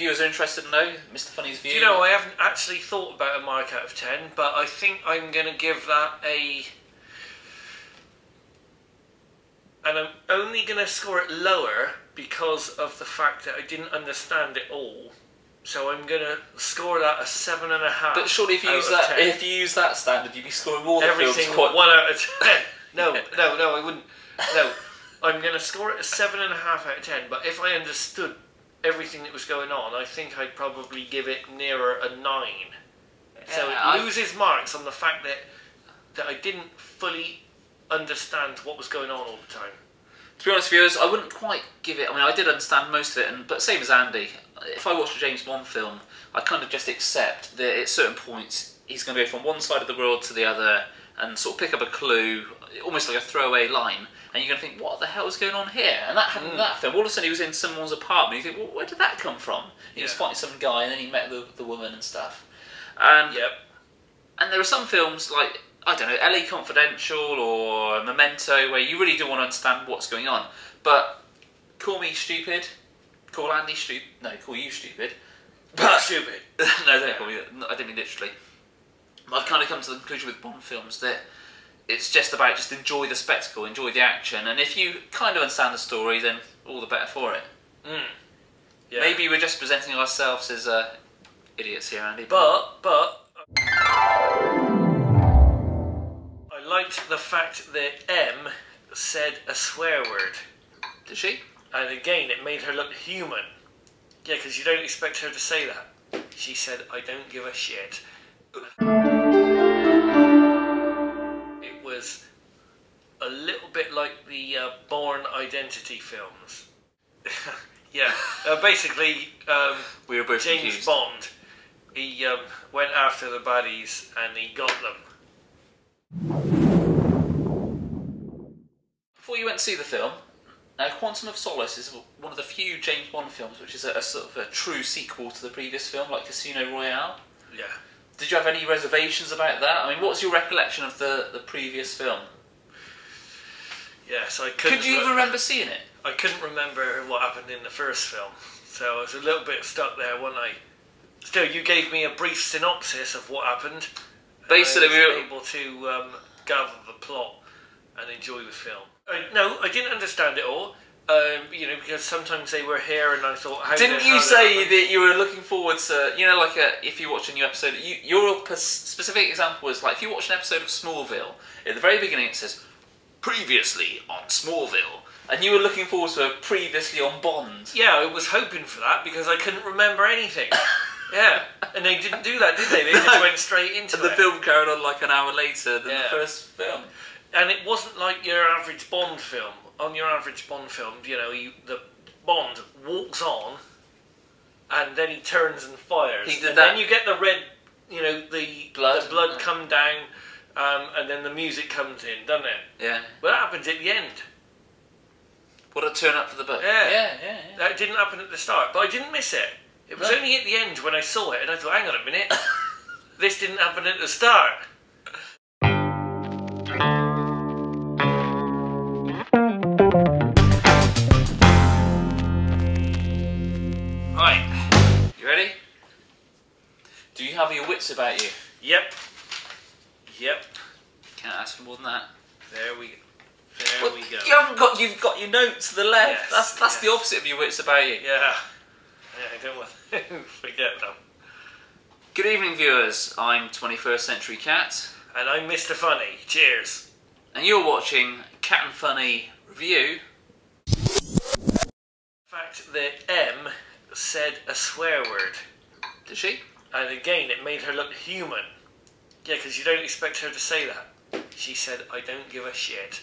viewers are interested to know Mr. Funny's view. Do you know, I haven't actually thought about a mark out of 10, but I think I'm going to give that a. And I'm only going to score it lower because of the fact that I didn't understand it all. So I'm going to score that a 7.5. But surely, if you use that, 10. if you use that standard, you'd be scoring all the Every films single quite. one out of 10. No, no, no, I wouldn't. No. I'm going to score it a 7.5 out of 10, but if I understood everything that was going on, I think I'd probably give it nearer a 9. So Yeah, it I- loses marks on the fact that that I didn't fully understand what was going on all the time. To be honest, viewers, I wouldn't quite give it. I mean, I did understand most of it, and but same as Andy, if I watched a James Bond film, I kind of just accept that at certain points he's going to go from one side of the world to the other and sort of pick up a clue, almost like a throwaway line, and you're going to think, what the hell is going on here? And that happened in that mm. film. All of a sudden, he was in someone's apartment. You think, well, where did that come from? He was fighting some guy, and then he met the, the woman and stuff. Um, and Yep. and there are some films like I don't know, LA Confidential or Memento, where you really do want to understand what's going on. But call me stupid, call Andy stupid. No, call you stupid. But stupid. no, don't call me. that. I didn't mean literally. I've kind of come to the conclusion with Bond films that it's just about just enjoy the spectacle, enjoy the action, and if you kind of understand the story, then all the better for it. Mm. Yeah. Maybe we're just presenting ourselves as uh, idiots here, Andy. But but I liked the fact that M said a swear word, did she? and again it made her look human. Yeah, because you don't expect her to say that. She said, "I don't give a shit." Was a little bit like the uh, Bourne Identity films. yeah, uh, basically. Um, We were both James confused. Bond, he um, went after the baddies and he got them. Before you went to see the film, now Quantum of Solace is one of the few James Bond films which is a, a sort of a true sequel to the previous film, like Casino Royale. Yeah. Did you have any reservations about that? I mean, what's your recollection of the, the previous film? Yes, I couldn't. Could you re- remember seeing it? I couldn't remember what happened in the first film, so I was a little bit stuck there, wasn't I? Still, you gave me a brief synopsis of what happened. Basically, we were- able to um, gather the plot and enjoy the film. Uh, no, I didn't understand it all. Um, you know, because sometimes they were here, and I thought, how Didn't you say that you were looking forward to, you know, like a, if you watch a new episode, you, your specific example was like if you watch an episode of Smallville, at the very beginning it says, previously on Smallville, and you were looking forward to a previously on Bond. Yeah, I was hoping for that because I couldn't remember anything. yeah, and they didn't do that, did they? They just went straight into And the it. film carried on like an hour later than Yeah. the first film. And it wasn't like your average Bond film. On your average Bond film, you know, you, the Bond walks on, and then he turns and fires. He did and that- then you get the red, you know, the Blood. the blood come down, um, and then the music comes in, doesn't it? Yeah. Well, that happens at the end. What a turn up for the book. Yeah. Yeah, yeah, yeah. That didn't happen at the start, but I didn't miss it. It was No. only at the end when I saw it, and I thought, hang on a minute, this didn't happen at the start. Right. You ready? Do you have your wits about you? Yep. Yep. Can't ask for more than that. There we go. There Well, we go. You haven't got. You've got your notes to the left. Yes, that's that's the opposite of your wits about you. Yeah. Yeah, I don't want to forget them. Good evening, viewers. I'm 21st Century Cat, And I'm Mr. Funny. Cheers. and you're watching Cat and Funny Review. Fact that M said a swear word, Did she? and again it made her look human. Yeah, because you don't expect her to say that. She said, I don't give a shit.